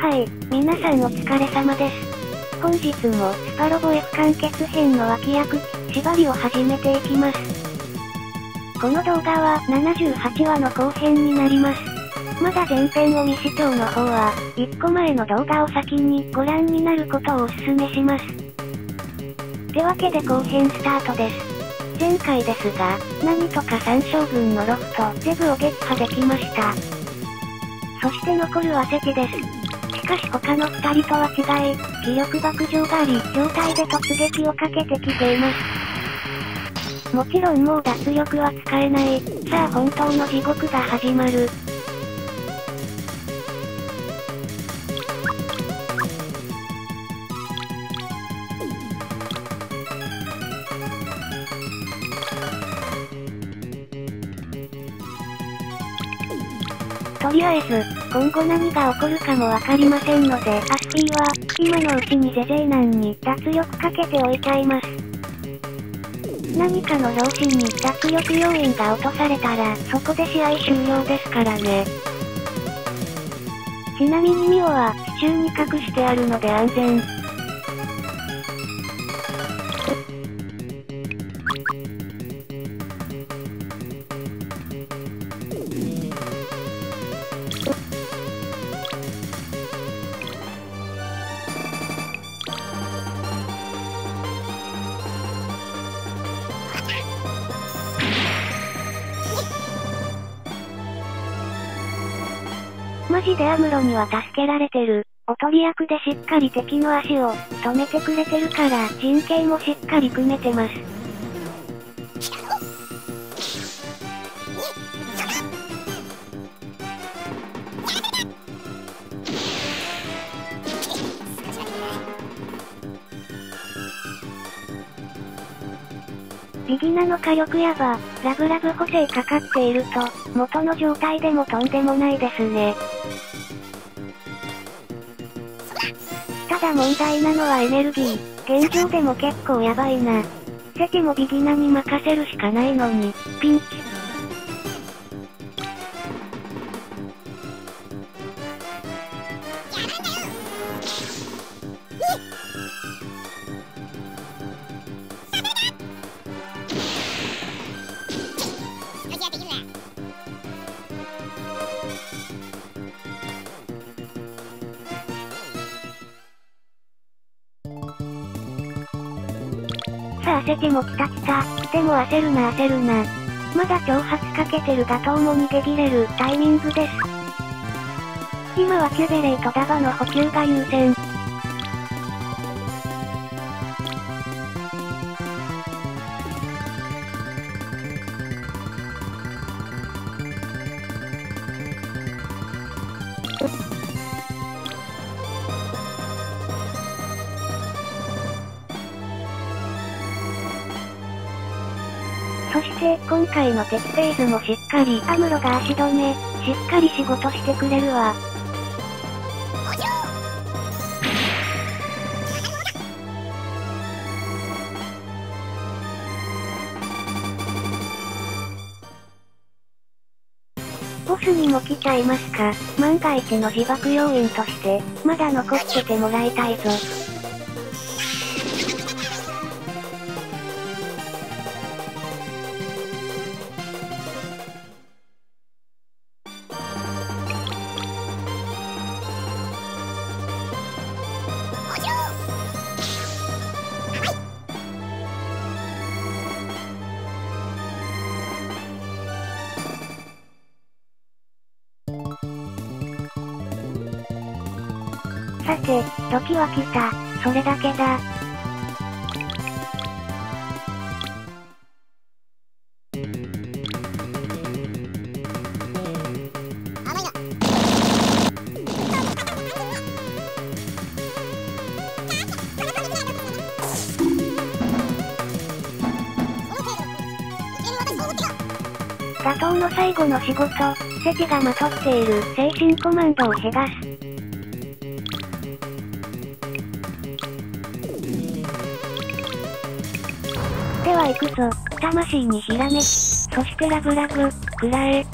はい、皆さんお疲れ様です。本日もスパロボ F 完結編の脇役、縛りを始めていきます。この動画は78話の後編になります。まだ前編を未視聴の方は、1個前の動画を先にご覧になることをお勧めします。てわけで後編スタートです。前回ですが、何とか3将軍のロフト、ゼブを撃破できました。そして残るは関です。かし他の二人とは違い、気力爆上があり、状態で突撃をかけてきています。もちろんもう脱力は使えない、さあ本当の地獄が始まる。とりあえず、今後何が起こるかもわかりませんので、アスピーは、今のうちにゼゼイナンに脱力かけておいちゃいます。何かの拍子に脱力要因が落とされたら、そこで試合終了ですからね。ちなみにミオは、地中に隠してあるので安全。マジでアムロには助けられてる。おとり役でしっかり敵の足を止めてくれてるから陣形もしっかり組めてます。の火力やば、ラブラブ補正かかっていると、元の状態でもとんでもないですね。ただ問題なのはエネルギー。現状でも結構やばいな。セティもビギナに任せるしかないのに、ピンチ。焦るな焦るな。まだ挑発かけてる打倒も逃げ切れるタイミングです。今はキュベレイとダバの補給が優先。回の敵フェーズもしっかり、アムロが足止め、しっかり仕事してくれるわ。ボスにも来ちゃいますか？万が一の自爆要因として、まだ残っててもらいたいぞ。時は来た、それだけだ。打倒の最後の仕事、セテがまとっている精神コマンドを減らす。ぞ。魂にひらめき。そしてラブラブ、くらえ。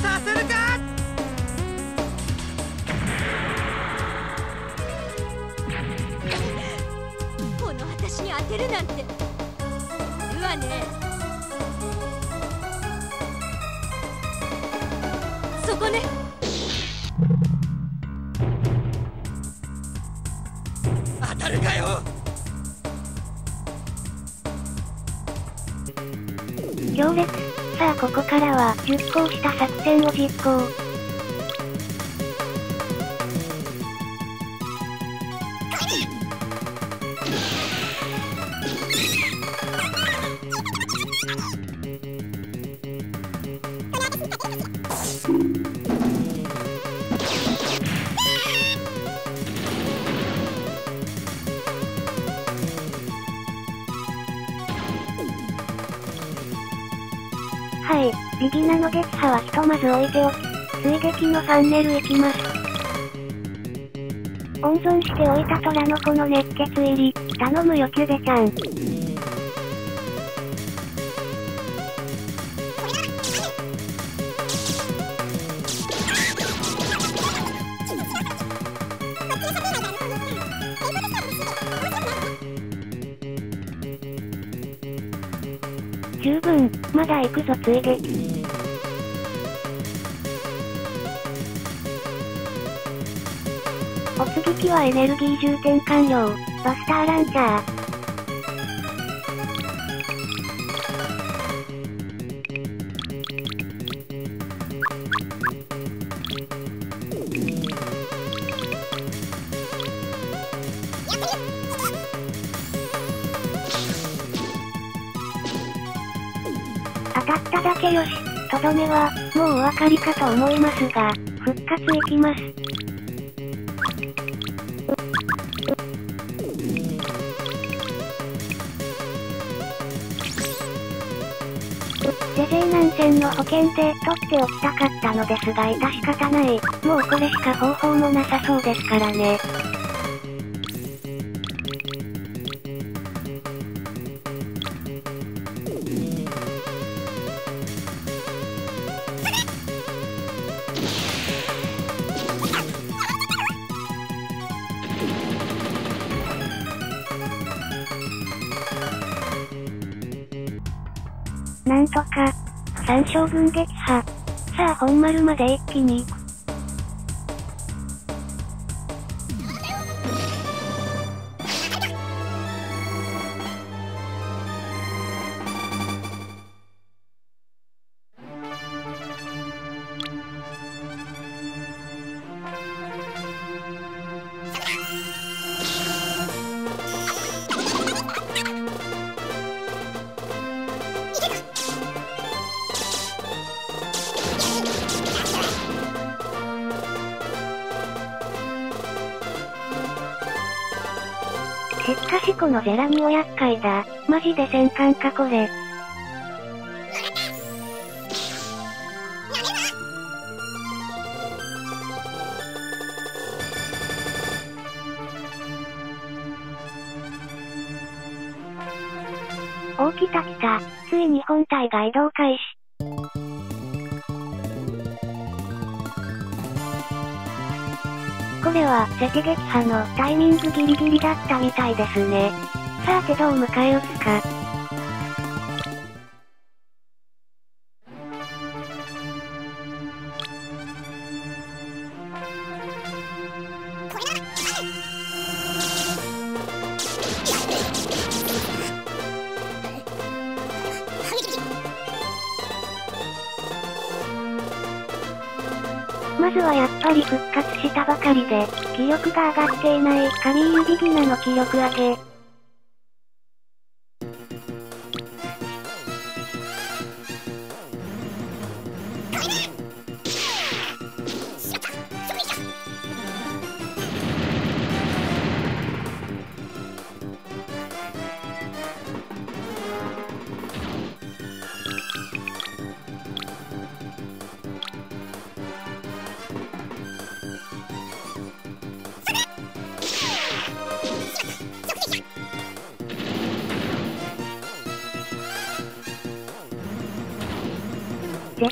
させるかこの私に当てるなんてうわねからは、熟考した作戦を実行。はい、ビギナの撃破はひとまず置いておき、追撃のファンネル行きます。温存しておいた虎の子の熱血入り、頼むよキュベちゃん。行くぞついで。お次機はエネルギー充填完了、バスターランチャー。とどめは、もうお分かりかと思いますが、復活いきます。ゼゼイ南線の保険で取っておきたかったのですが致し方ない。もうこれしか方法もなさそうですからね。3将軍撃破。さあ本丸まで一気に行くかしこのゼラミオ厄介だ。マジで戦艦かこれ。おー来た来た。ついに本体が移動開始。これは、赤撃破のタイミングギリギリだったみたいですね。さあてどう迎え撃つか。りで、気力が上がっていない神指ギナの気力上げ。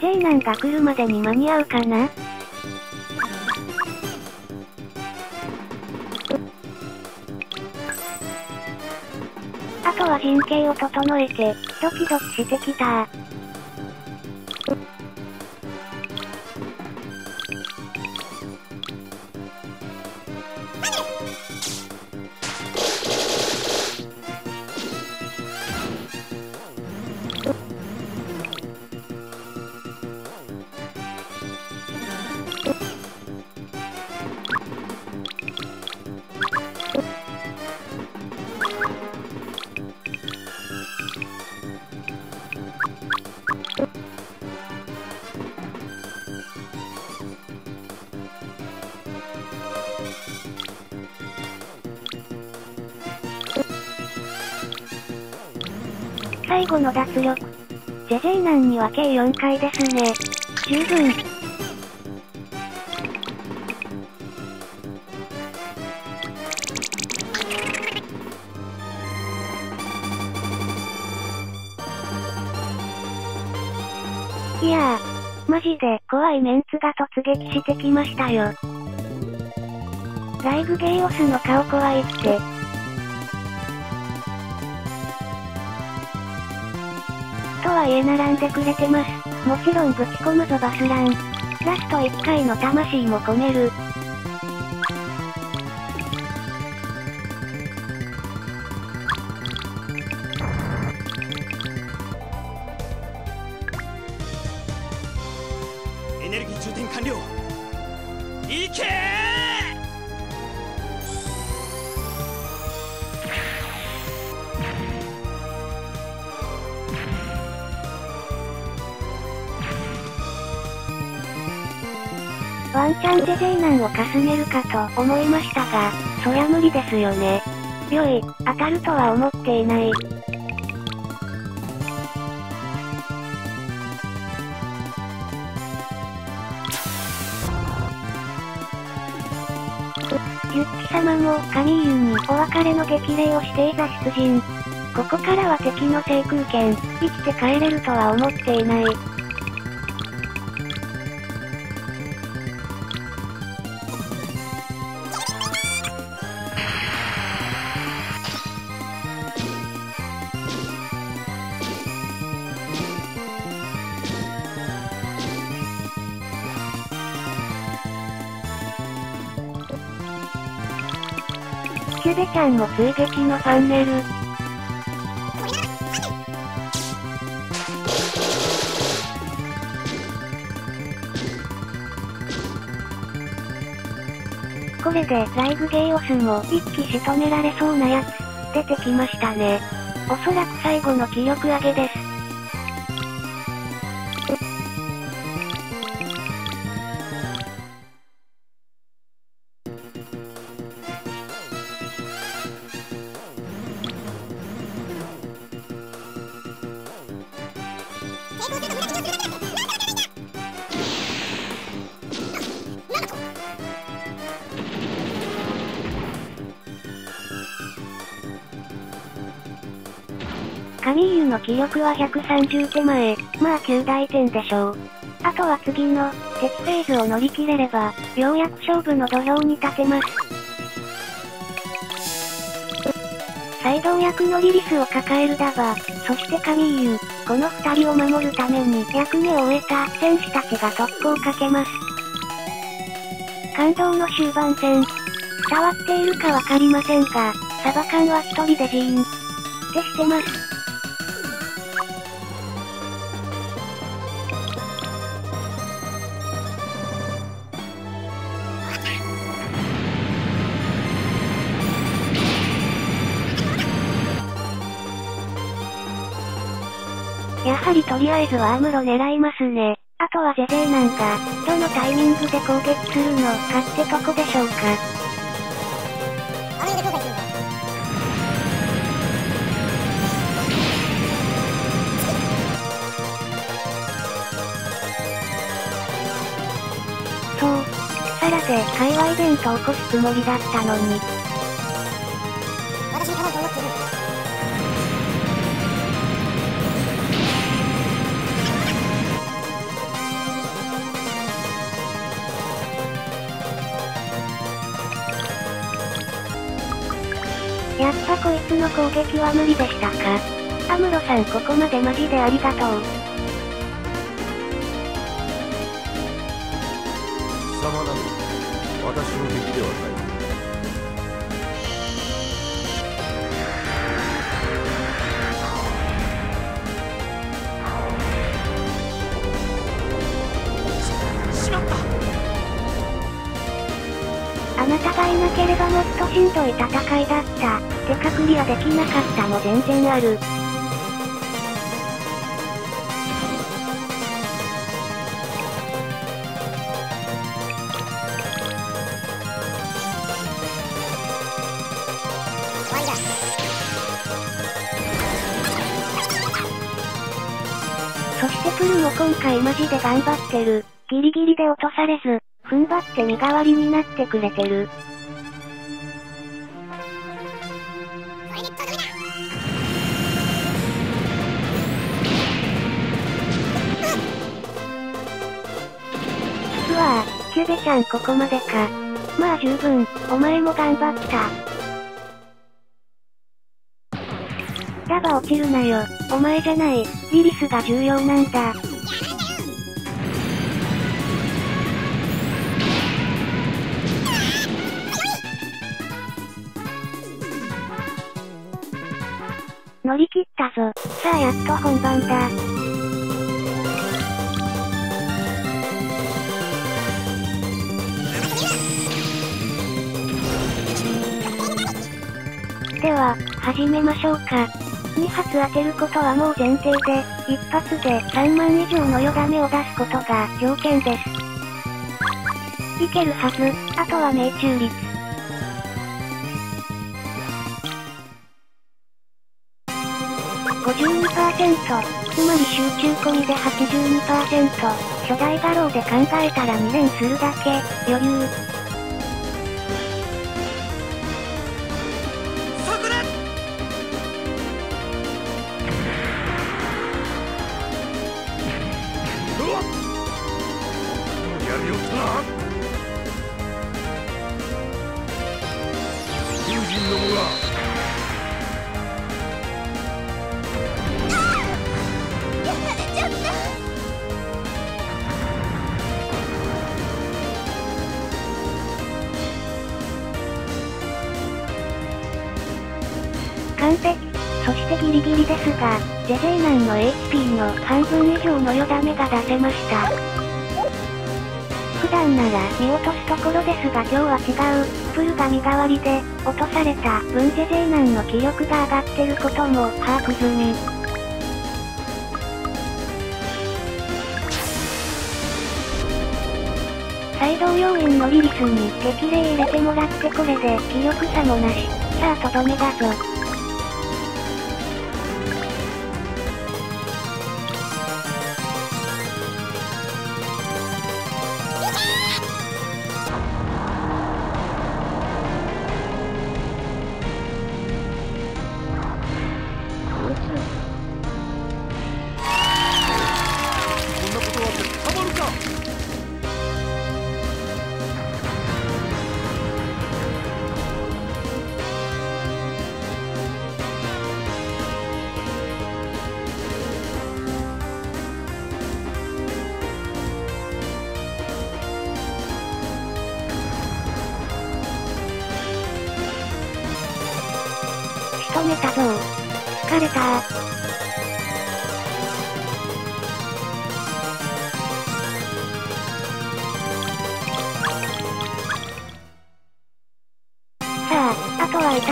ジェジェイナンが来るまでに間に合うかな？あとは陣形を整えて、ドキドキしてきた。最後の脱力。ジェジェイナンには計4回ですね。十分。いやー、マジで怖いメンツが突撃してきましたよ。ライブゲイオスの顔怖いって。はいえ並んでくれてます。もちろんぶち込むぞバスラン。ラスト1回の魂も込める。エネルギー充填完了いけワンチャンでジェイナンをかすめるかと思いましたが、そりゃ無理ですよね。よい、当たるとは思っていない。ユッキ様もカミーユにお別れの激励をしていざ出陣。ここからは敵の制空権、生きて帰れるとは思っていない。ケベちゃんも追撃のファンネル。これでライブゲイオスも一気仕留められそうなやつ、出てきましたね。おそらく最後の気力上げです。の気力は130手前、まあ9大点でしょう。あとは次の、敵フェーズを乗り切れれば、ようやく勝負の土俵に立てます。再動役のリリスを抱えるダバ、そしてカミーユ、この二人を守るために役目を終えた戦士たちが特攻をかけます。感動の終盤戦。伝わっているかわかりませんが、サバ缶は一人でジーン。ってしてます。とりあえずはアムロ狙いますね。あとはジェジェなんか、どのタイミングで攻撃するのかってとこでしょうか。そう。サラで会話イベント起こすつもりだったのに。私にかなうと思ってるやっぱこいつの攻撃は無理でしたか？アムロさんここまでマジでありがとう。なたがいなければもっとしんどい戦いだった。てかクリアできなかったも全然ある。そしてプルも今回マジで頑張ってる。ギリギリで落とされず、踏ん張って身代わりになってくれてる。うわぁ、キュベちゃんここまでか。まあ十分、お前も頑張った。ダバ落ちるなよ。お前じゃない。リリスが重要なんだ。乗り切ったぞ。さあやっと本番だ。では、始めましょうか。2発当てることはもう前提で、一発で3万以上のよだめを出すことが条件です。いけるはず、あとは命中率。つまり集中込みで82%、巨大画廊で考えたら2連するだけ、余裕。そしてギリギリですが、ジェジェイナンの HP の半分以上のよだめが出せました。普段なら見落とすところですが今日は違う。プルが身代わりで、落とされた分ジェジェイナンの気力が上がってることも把握済み。再動要員のリリスに激励入れてもらってこれで気力差もなし。さあとどめだぞ。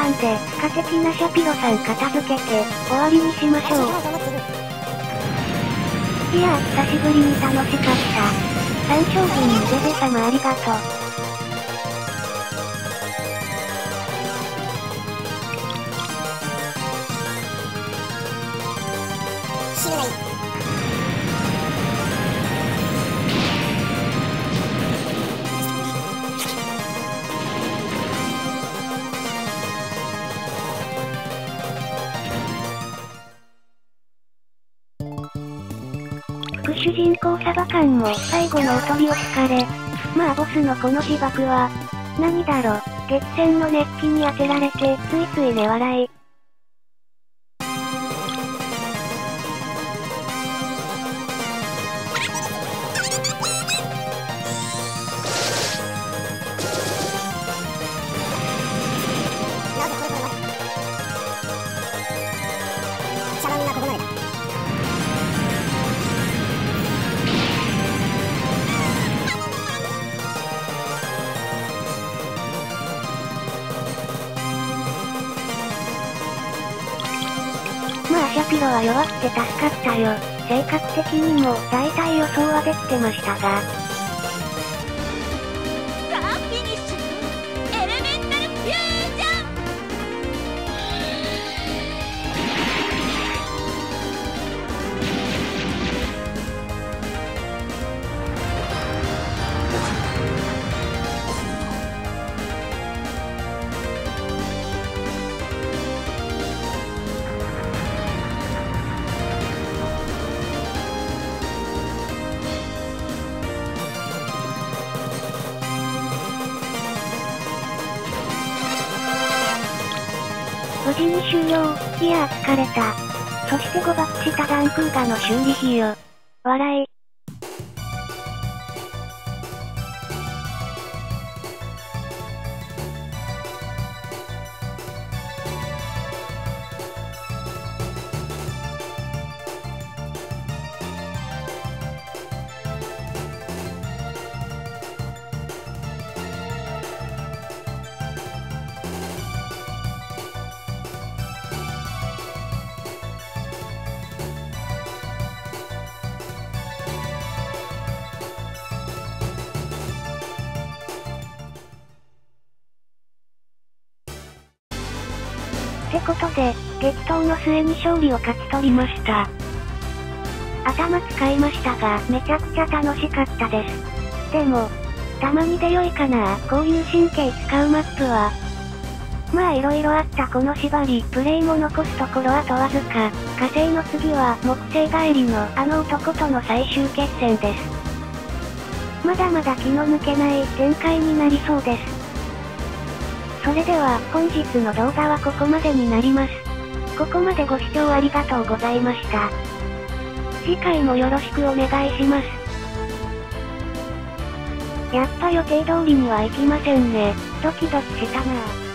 さんで、不可的なシャピロさん片付けて、終わりにしましょう。いや、久しぶりに楽しかった。三将軍にデデ様ありがとう。副主人公サバ缶も最後のおとりを疲れ。まあボスのこの自爆は、何だろ。激戦の熱気に当てられて、ついつい寝笑い。かったよ。性格的にも大体予想はできてましたが。れた。そして誤爆したダンクーガの修理費よ。笑い。末に勝利を勝ち取りました。頭使いましたが、めちゃくちゃ楽しかったです。でも、たまにで良いかなこういう神経使うマップは。まあ色々あったこの縛り、プレイも残すところは問わずか、火星の次は木星帰りのあの男との最終決戦です。まだまだ気の抜けない展開になりそうです。それでは、本日の動画はここまでになります。ここまでご視聴ありがとうございました。次回もよろしくお願いします。やっぱ予定通りには行きませんね。ドキドキしたなぁ。